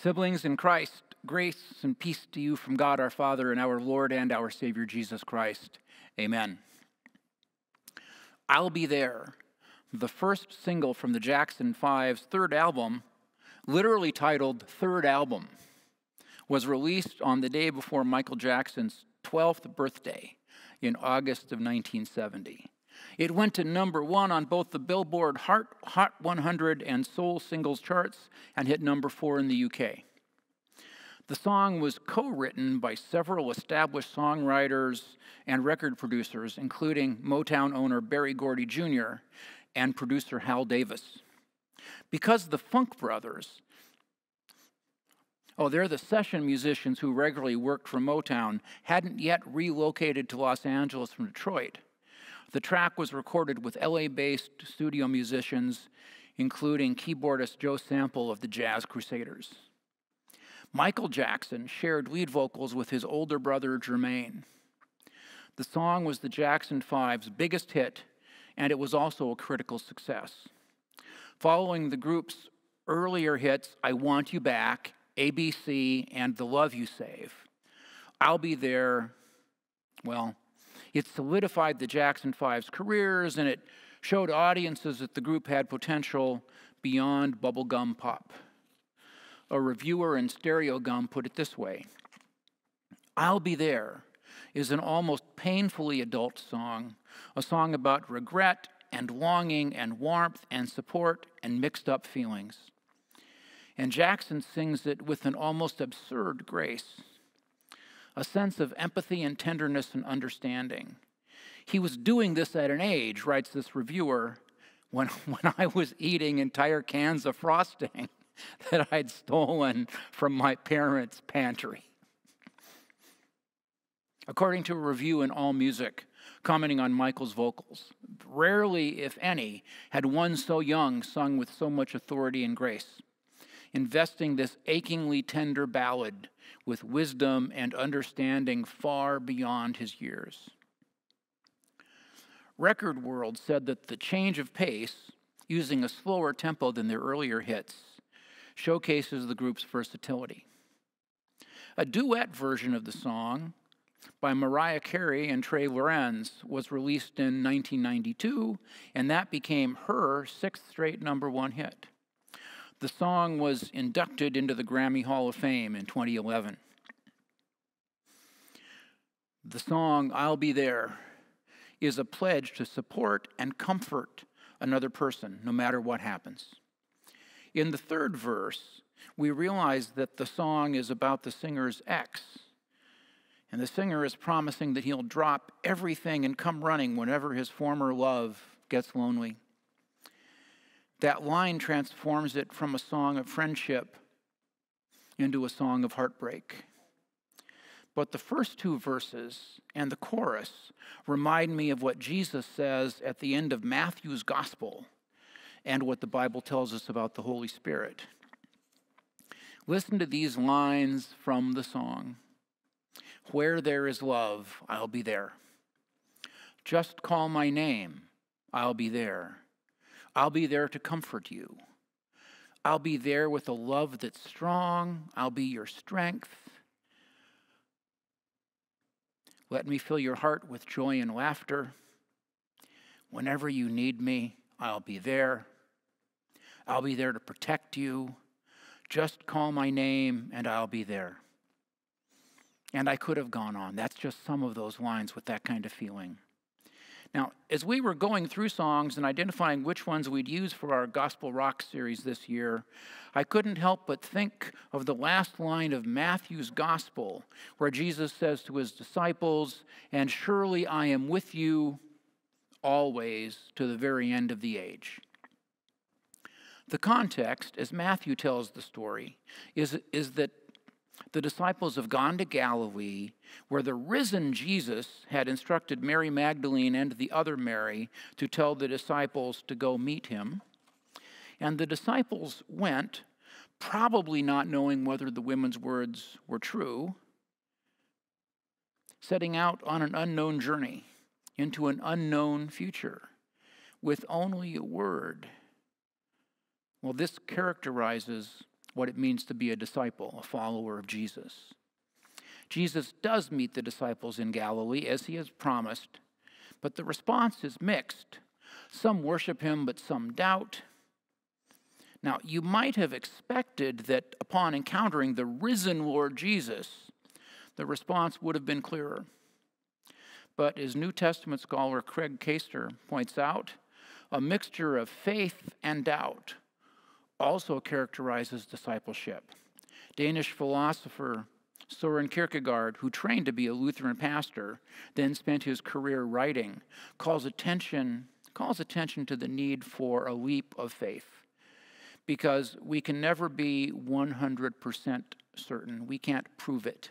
Siblings in Christ, grace and peace to you from God our Father and our Lord and our Savior Jesus Christ. Amen. I'll Be There, the first single from the Jackson Five's third album, literally titled Third Album, was released on the day before Michael Jackson's 12th birthday in August of 1970. It went to number one on both the Billboard Hot 100 and Soul Singles charts and hit number four in the UK. The song was co written by several established songwriters and record producers, including Motown owner Berry Gordy Jr. and producer Hal Davis. Because the Funk Brothers, oh, they're the session musicians who regularly worked for Motown, hadn't yet relocated to Los Angeles from Detroit. The track was recorded with LA based studio musicians, including keyboardist Joe Sample of the Jazz Crusaders. Michael Jackson shared lead vocals with his older brother Jermaine. The song was the Jackson Five's biggest hit, and it was also a critical success. Following the group's earlier hits, I Want You Back, ABC, and The Love You Save, I'll Be There, well, it solidified the Jackson Five's careers and it showed audiences that the group had potential beyond bubblegum pop. A reviewer in Stereogum put it this way I'll Be There is an almost painfully adult song, a song about regret and longing and warmth and support and mixed up feelings. And Jackson sings it with an almost absurd grace a sense of empathy and tenderness and understanding. He was doing this at an age, writes this reviewer, when, when I was eating entire cans of frosting that I'd stolen from my parents' pantry. According to a review in AllMusic, commenting on Michael's vocals, rarely, if any, had one so young sung with so much authority and grace investing this achingly tender ballad with wisdom and understanding far beyond his years. Record World said that the change of pace, using a slower tempo than their earlier hits, showcases the group's versatility. A duet version of the song by Mariah Carey and Trey Lorenz was released in 1992, and that became her sixth straight number one hit. The song was inducted into the Grammy Hall of Fame in 2011. The song, I'll Be There, is a pledge to support and comfort another person, no matter what happens. In the third verse, we realize that the song is about the singer's ex. And the singer is promising that he'll drop everything and come running whenever his former love gets lonely that line transforms it from a song of friendship into a song of heartbreak. But the first two verses and the chorus remind me of what Jesus says at the end of Matthew's gospel and what the Bible tells us about the Holy Spirit. Listen to these lines from the song Where there is love, I'll be there. Just call my name, I'll be there. I'll be there to comfort you. I'll be there with a love that's strong. I'll be your strength. Let me fill your heart with joy and laughter. Whenever you need me, I'll be there. I'll be there to protect you. Just call my name and I'll be there. And I could have gone on. That's just some of those lines with that kind of feeling. Now, as we were going through songs and identifying which ones we'd use for our Gospel Rock series this year, I couldn't help but think of the last line of Matthew's Gospel, where Jesus says to his disciples, And surely I am with you always to the very end of the age. The context, as Matthew tells the story, is, is that the disciples have gone to Galilee, where the risen Jesus had instructed Mary Magdalene and the other Mary to tell the disciples to go meet him. And the disciples went, probably not knowing whether the women's words were true, setting out on an unknown journey into an unknown future with only a word. Well, this characterizes what it means to be a disciple, a follower of Jesus. Jesus does meet the disciples in Galilee as he has promised, but the response is mixed. Some worship him, but some doubt. Now, you might have expected that upon encountering the risen Lord Jesus, the response would have been clearer. But as New Testament scholar Craig Koester points out, a mixture of faith and doubt also characterizes discipleship. Danish philosopher Soren Kierkegaard, who trained to be a Lutheran pastor, then spent his career writing, calls attention, calls attention to the need for a leap of faith. Because we can never be 100% certain. We can't prove it.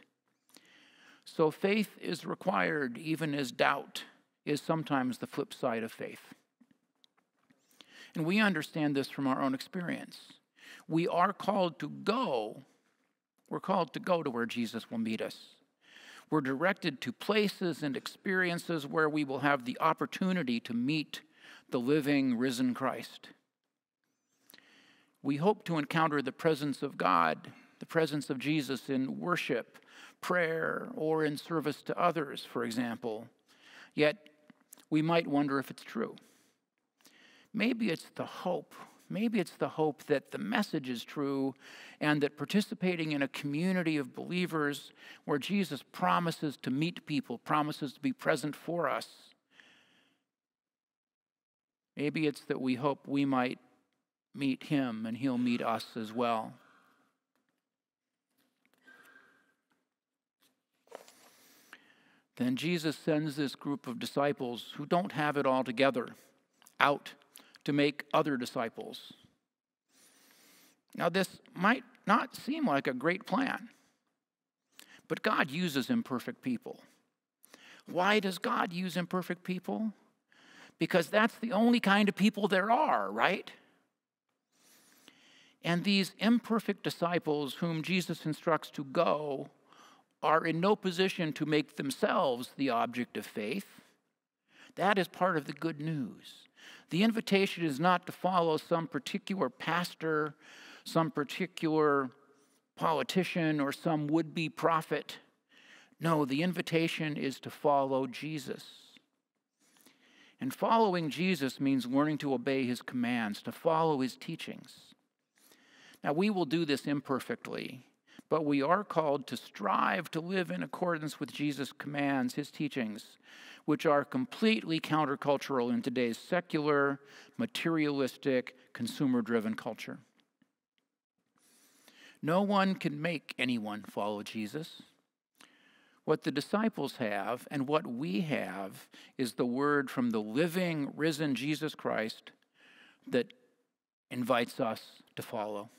So faith is required, even as doubt is sometimes the flip side of faith. And we understand this from our own experience. We are called to go we're called to go to where Jesus will meet us. We're directed to places and experiences where we will have the opportunity to meet the living, risen Christ. We hope to encounter the presence of God, the presence of Jesus in worship, prayer, or in service to others, for example. Yet, we might wonder if it's true. Maybe it's the hope Maybe it's the hope that the message is true and that participating in a community of believers where Jesus promises to meet people, promises to be present for us. Maybe it's that we hope we might meet him and he'll meet us as well. Then Jesus sends this group of disciples who don't have it all together out to make other disciples. Now, this might not seem like a great plan, but God uses imperfect people. Why does God use imperfect people? Because that's the only kind of people there are, right? And these imperfect disciples, whom Jesus instructs to go, are in no position to make themselves the object of faith. That is part of the good news. The invitation is not to follow some particular pastor, some particular politician, or some would be prophet. No, the invitation is to follow Jesus. And following Jesus means learning to obey his commands, to follow his teachings. Now, we will do this imperfectly, but we are called to strive to live in accordance with Jesus' commands, his teachings, which are completely countercultural in today's secular, materialistic, consumer driven culture. No one can make anyone follow Jesus. What the disciples have and what we have is the word from the living, risen Jesus Christ that invites us to follow.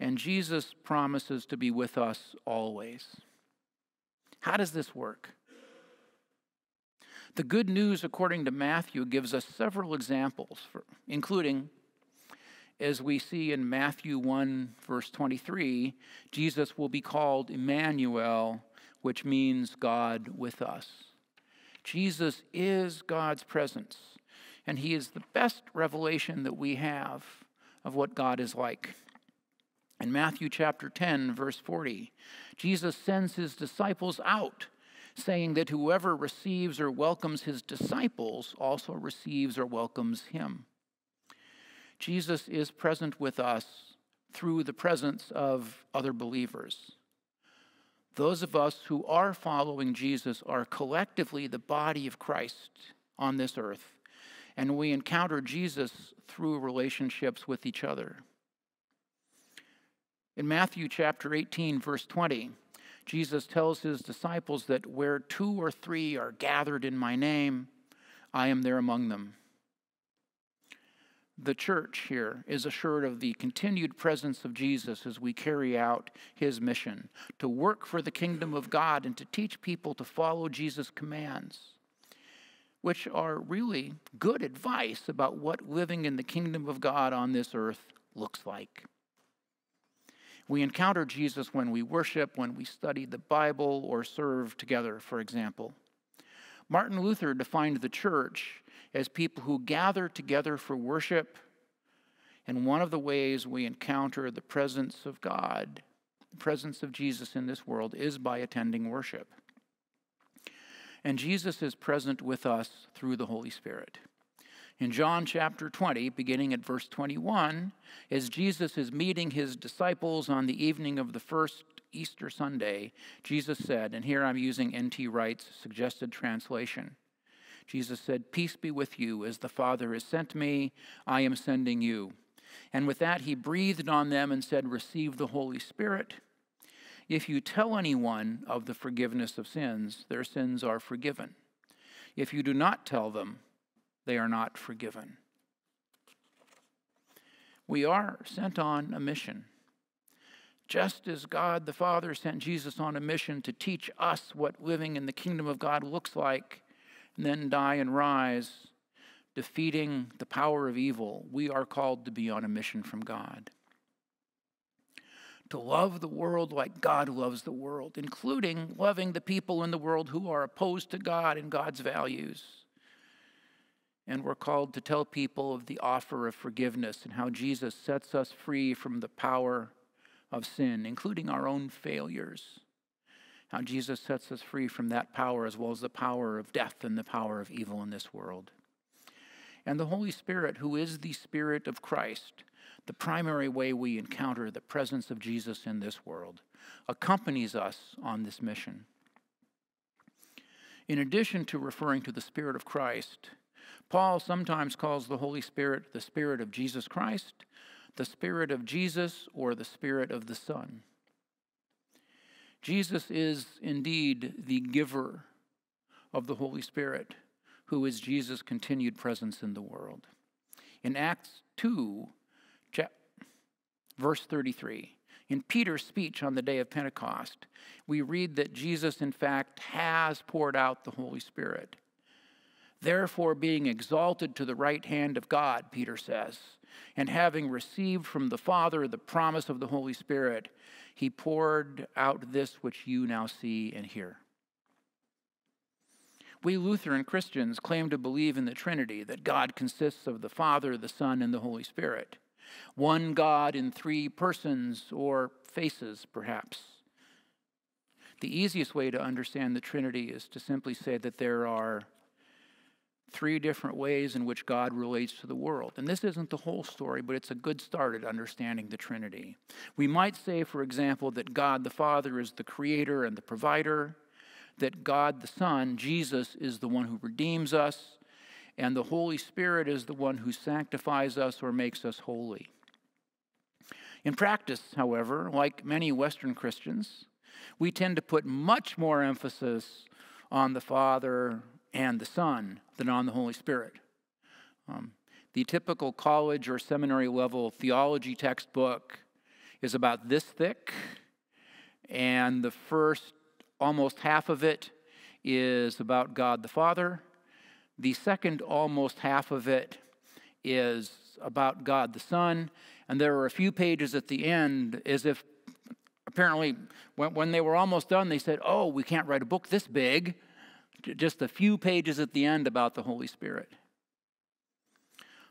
And Jesus promises to be with us always. How does this work? The good news, according to Matthew, gives us several examples, for, including, as we see in Matthew 1, verse 23, Jesus will be called Emmanuel, which means God with us. Jesus is God's presence, and he is the best revelation that we have of what God is like. In Matthew chapter 10, verse 40, Jesus sends his disciples out saying that whoever receives or welcomes his disciples also receives or welcomes him. Jesus is present with us through the presence of other believers. Those of us who are following Jesus are collectively the body of Christ on this earth, and we encounter Jesus through relationships with each other. In Matthew chapter 18, verse 20, Jesus tells his disciples that where two or three are gathered in my name, I am there among them. The church here is assured of the continued presence of Jesus as we carry out his mission to work for the kingdom of God and to teach people to follow Jesus' commands, which are really good advice about what living in the kingdom of God on this earth looks like. We encounter Jesus when we worship, when we study the Bible, or serve together, for example. Martin Luther defined the church as people who gather together for worship And one of the ways we encounter the presence of God, the presence of Jesus in this world, is by attending worship. And Jesus is present with us through the Holy Spirit. In John chapter 20, beginning at verse 21, as Jesus is meeting his disciples on the evening of the first Easter Sunday, Jesus said, and here I'm using N.T. Wright's suggested translation Jesus said, Peace be with you. As the Father has sent me, I am sending you. And with that, he breathed on them and said, Receive the Holy Spirit. If you tell anyone of the forgiveness of sins, their sins are forgiven. If you do not tell them, they are not forgiven. We are sent on a mission. Just as God the Father sent Jesus on a mission to teach us what living in the kingdom of God looks like, and then die and rise, defeating the power of evil, we are called to be on a mission from God. To love the world like God loves the world, including loving the people in the world who are opposed to God and God's values and we're called to tell people of the offer of forgiveness and how Jesus sets us free from the power of sin, including our own failures. How Jesus sets us free from that power as well as the power of death and the power of evil in this world. And the Holy Spirit, who is the Spirit of Christ, the primary way we encounter the presence of Jesus in this world, accompanies us on this mission. In addition to referring to the Spirit of Christ, Paul sometimes calls the Holy Spirit the Spirit of Jesus Christ, the Spirit of Jesus, or the Spirit of the Son. Jesus is indeed the giver of the Holy Spirit, who is Jesus' continued presence in the world. In Acts 2, verse 33, in Peter's speech on the day of Pentecost, we read that Jesus, in fact, has poured out the Holy Spirit. Therefore, being exalted to the right hand of God, Peter says, and having received from the Father the promise of the Holy Spirit, he poured out this which you now see and hear. We Lutheran Christians claim to believe in the Trinity, that God consists of the Father, the Son, and the Holy Spirit. One God in three persons or faces, perhaps. The easiest way to understand the Trinity is to simply say that there are three different ways in which God relates to the world. And this isn't the whole story, but it's a good start at understanding the Trinity. We might say, for example, that God the Father is the creator and the provider, that God the Son, Jesus, is the one who redeems us, and the Holy Spirit is the one who sanctifies us or makes us holy. In practice, however, like many Western Christians, we tend to put much more emphasis on the Father and the Son than on the Holy Spirit. Um, the typical college or seminary level theology textbook is about this thick, and the first almost half of it is about God the Father. The second almost half of it is about God the Son, and there are a few pages at the end as if apparently when, when they were almost done, they said, Oh, we can't write a book this big just a few pages at the end about the Holy Spirit.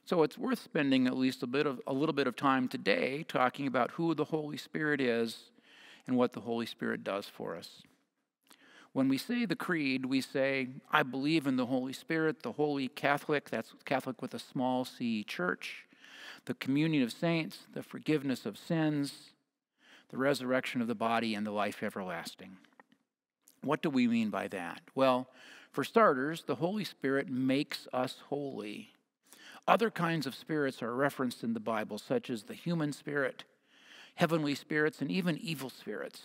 So it's worth spending at least a bit of a little bit of time today talking about who the Holy Spirit is and what the Holy Spirit does for us. When we say the creed, we say, I believe in the Holy Spirit, the Holy Catholic, that's Catholic with a small c church, the communion of saints, the forgiveness of sins, the resurrection of the body, and the life everlasting. What do we mean by that? Well, for starters, the Holy Spirit makes us holy. Other kinds of spirits are referenced in the Bible, such as the human spirit, heavenly spirits, and even evil spirits.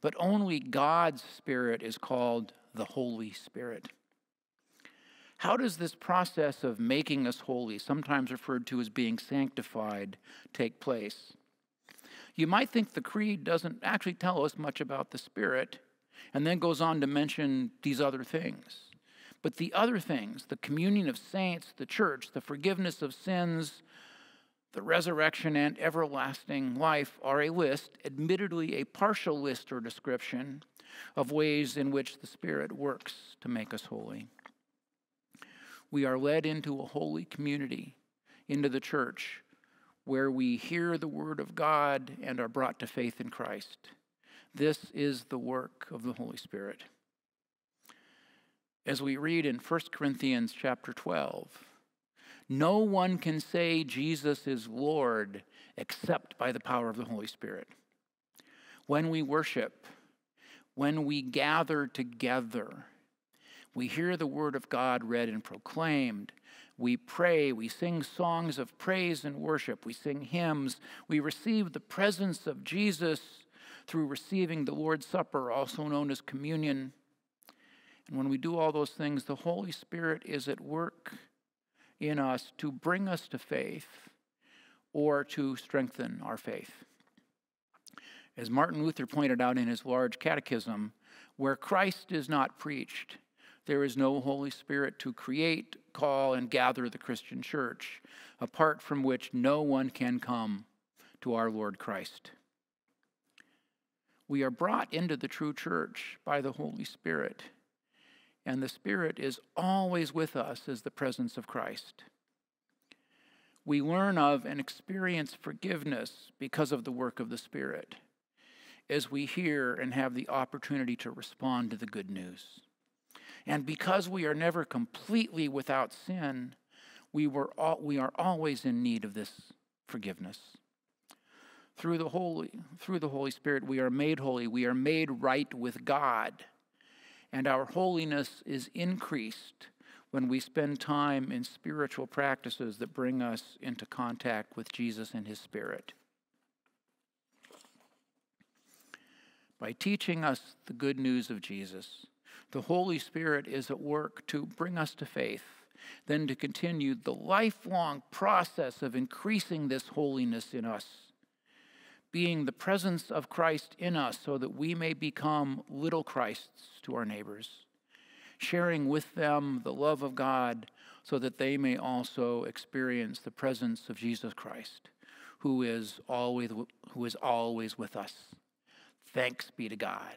But only God's Spirit is called the Holy Spirit. How does this process of making us holy, sometimes referred to as being sanctified, take place? You might think the Creed doesn't actually tell us much about the Spirit, and then goes on to mention these other things. But the other things, the communion of saints, the church, the forgiveness of sins, the resurrection and everlasting life are a list, admittedly a partial list or description, of ways in which the Spirit works to make us holy. We are led into a holy community, into the church, where we hear the word of God and are brought to faith in Christ. This is the work of the Holy Spirit. As we read in 1 Corinthians chapter 12, no one can say Jesus is Lord except by the power of the Holy Spirit. When we worship, when we gather together, we hear the word of God read and proclaimed. We pray, we sing songs of praise and worship, we sing hymns, we receive the presence of Jesus through receiving the Lord's Supper, also known as communion. And when we do all those things, the Holy Spirit is at work in us to bring us to faith or to strengthen our faith. As Martin Luther pointed out in his large catechism, where Christ is not preached, there is no Holy Spirit to create, call, and gather the Christian church, apart from which no one can come to our Lord Christ. We are brought into the true church by the Holy Spirit and the Spirit is always with us as the presence of Christ. We learn of and experience forgiveness because of the work of the Spirit as we hear and have the opportunity to respond to the good news. And because we are never completely without sin, we, were all, we are always in need of this forgiveness. Through the, Holy, through the Holy Spirit, we are made holy. We are made right with God and our holiness is increased when we spend time in spiritual practices that bring us into contact with Jesus and His Spirit. By teaching us the good news of Jesus, the Holy Spirit is at work to bring us to faith, then to continue the lifelong process of increasing this holiness in us being the presence of Christ in us so that we may become little Christs to our neighbors, sharing with them the love of God so that they may also experience the presence of Jesus Christ, who is always, who is always with us. Thanks be to God.